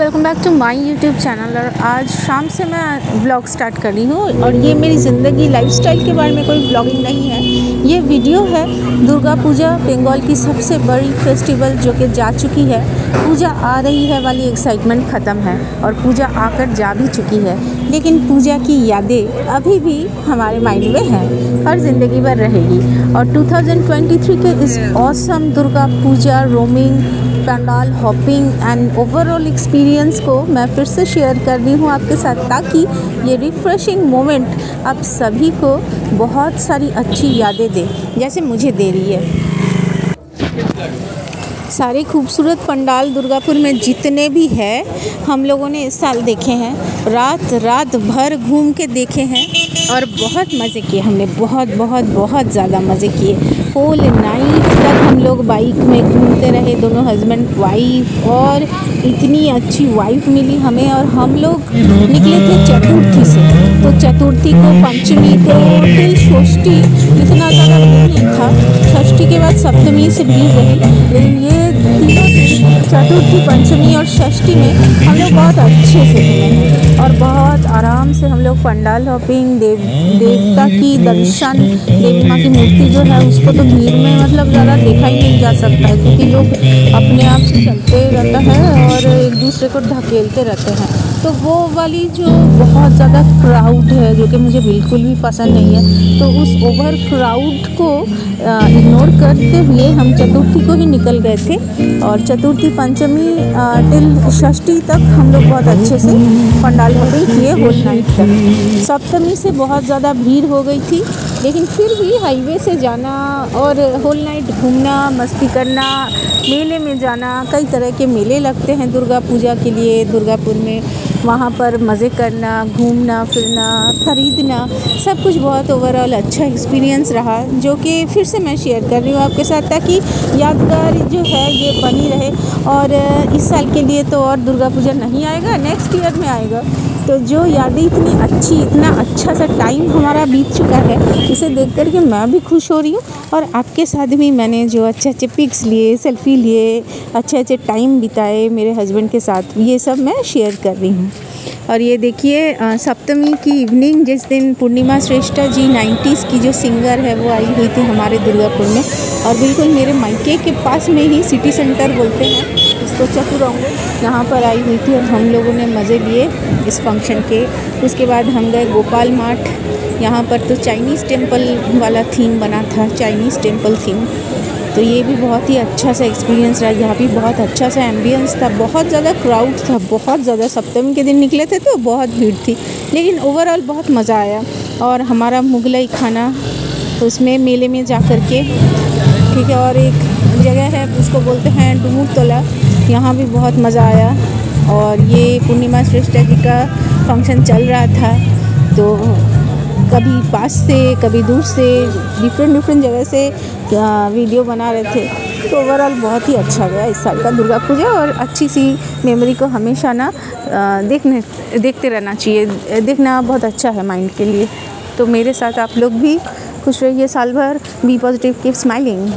Welcome back to my YouTube channel और आज शाम से मैं ब्लॉग स्टार्ट कर रही हूँ। और ये मेरी ज़िंदगी लाइफस्टाइल के बारे में कोई ब्लॉगिंग नहीं है। ये वीडियो है दुर्गा पूजा बंगाल की सबसे बड़ी फेस्टिवल जो कि जा चुकी है। पूजा आ रही है वाली एक्साइटमेंट ख़त्म है। और पूजा आकर जा भी चुकी है। लेकिन पूजा की यादें अभी भी हमारे माइंड में हैं और ज़िंदगी भर रहेगी। और 2023 के इस awesome Durga Puja roaming pandal hopping and overall experience को मैं फिर से शेयर कर रही हूँ आपके साथ ताकि ये रिफ़्रेशिंग मोमेंट आप सभी को बहुत सारी अच्छी यादें दे। जैसे मुझे दे रही है। सारे खूबसूरत पंडाल दुर्गापुर में जितने भी हैं, हम लोगों ने इस साल देखे हैं। रात रात भर घूम के देखे हैं और बहुत मज़े किए हमने, बहुत बहुत बहुत ज़्यादा मज़े किए। होल नाइट तक हम लोग बाइक में घूमते रहे, दोनों हस्बैंड वाइफ और इतनी अच्छी वाइफ मिली हमें और हम लोग निकले थे चतुर्थी से। चतुर्थी को पंचमी को फिर षष्ठी, इतना ज़्यादा नहीं था। षष्ठी के बाद सप्तमी से भीड़ रही लेकिन ये तीनों दिन चतुर्थी, पंचमी और षष्ठी में हम लोग बहुत अच्छे से हैं और बहुत आराम से हम लोग पंडाल हॉपिंग, देव, देवता की दर्शन, देवी माँ की मूर्ति जो है, उसको तो भीड़ में मतलब ज़्यादा देखा ही नहीं जा सकता है, क्योंकि लोग अपने आप से चलते रहता है और एक दूसरे को ढकेलते रहते हैं। तो वो वाली जो बहुत ज़्यादा क्राउड है, जो कि मुझे बिल्कुल भी पसंद नहीं है तो उस ओवर क्राउड को इग्नोर करते हुए हम चतुर्थी को ही निकल गए थे और चतुर्थी पंचमी टिल षष्ठी तक हम लोग बहुत अच्छे से पंडाल होपिंग किए होल नाइट तक। सप्तमी से बहुत ज़्यादा भीड़ हो गई थी लेकिन फिर भी हाईवे से जाना और होल नाइट घूमना, मस्ती करना, मेले में जाना, कई तरह के मेले लगते हैं दुर्गा पूजा के लिए। दुर्गापुर में वहाँ पर मज़े करना, घूमना, फिरना, ख़रीदना, सब कुछ बहुत ओवरऑल अच्छा एक्सपीरियंस रहा, जो कि फिर से मैं शेयर कर रही हूँ आपके साथ ताकि यादगार जो है ये बनी रहे। और इस साल के लिए तो और दुर्गा पूजा नहीं आएगा नेक्स्ट ईयर में आएगा। तो जो यादें इतनी अच्छी, इतना अच्छा सा टाइम हमारा बीत चुका है इसे देख कर के मैं भी खुश हो रही हूँ। और आपके साथ भी मैंने जो अच्छे अच्छे पिक्स लिए सेल्फ़ी लिए अच्छे अच्छे टाइम बिताए मेरे हस्बैंड के साथ, ये सब मैं शेयर कर रही हूँ। और ये देखिए सप्तमी की इवनिंग जिस दिन पूर्णिमा श्रेष्ठा जी नाइन्टीज़ की जो सिंगर है, वो आई हुई थी हमारे दुर्गापुर में। और बिल्कुल मेरे मायके के पास में ही सिटी सेंटर बोलते हैं। इसको चतुरंग यहाँ पर आई हुई थी और हम लोगों ने मज़े लिए इस फ़ंक्शन के। उसके बाद हम गए गोपाल माठ यहाँ पर तो चाइनीज़ टेंपल वाला थीम बना था चाइनीज़ टेंपल थीम तो ये भी बहुत ही अच्छा सा एक्सपीरियंस रहा। यहाँ भी बहुत अच्छा सा एम्बियंस था। बहुत ज़्यादा क्राउड था। बहुत ज़्यादा सप्तमी के दिन निकले थे तो बहुत भीड़ थी। लेकिन ओवरऑल बहुत मज़ा आया। और हमारा मुगलई खाना, उसमें मेले में जा कर के ठीक है, और एक जगह है, उसको बोलते हैं डूमूर तोला यहाँ भी बहुत मज़ा आया। और ये पूर्णिमा श्रेष्ठा जी का फ़ंक्शन चल रहा था। तो कभी पास से, कभी दूर से डिफरेंट डिफरेंट जगह से वीडियो बना रहे थे। तो ओवरऑल बहुत ही अच्छा गया इस साल का दुर्गा पूजा। और अच्छी सी मेमोरी को हमेशा ना देखने, देखते रहना चाहिए। देखना बहुत अच्छा है माइंड के लिए। तो मेरे साथ आप लोग भी खुश रहिए साल भर बी पॉजिटिव कीप स्माइलिंग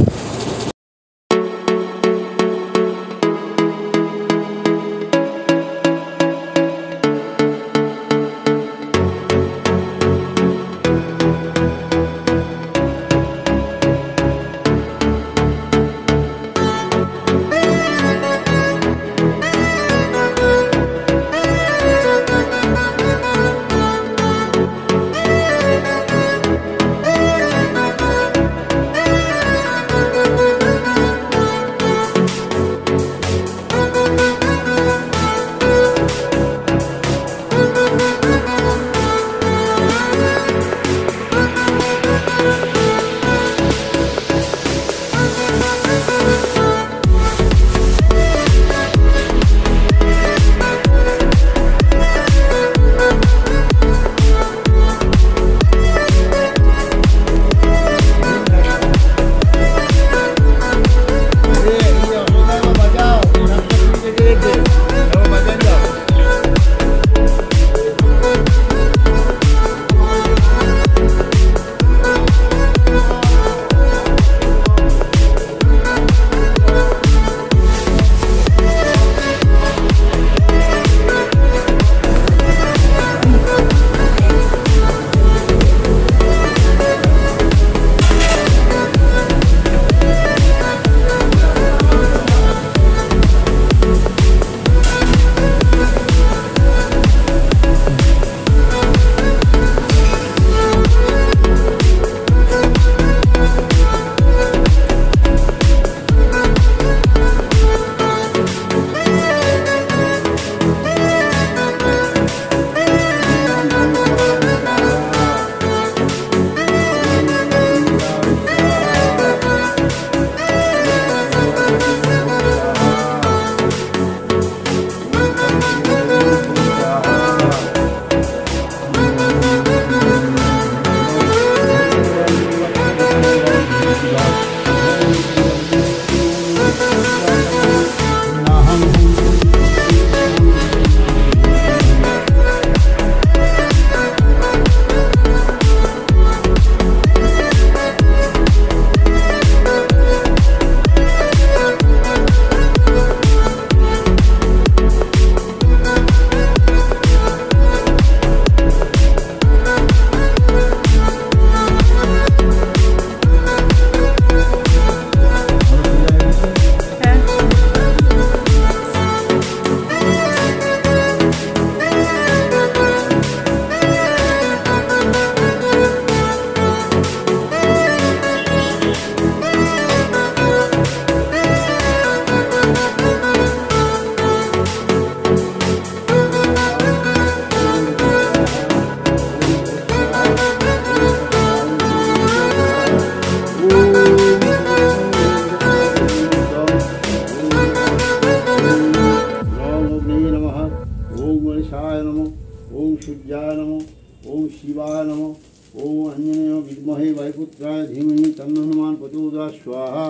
विद्महे वायुपुत्राय धीमहि तन्न हनुमान प्रचोदयात् स्वाहा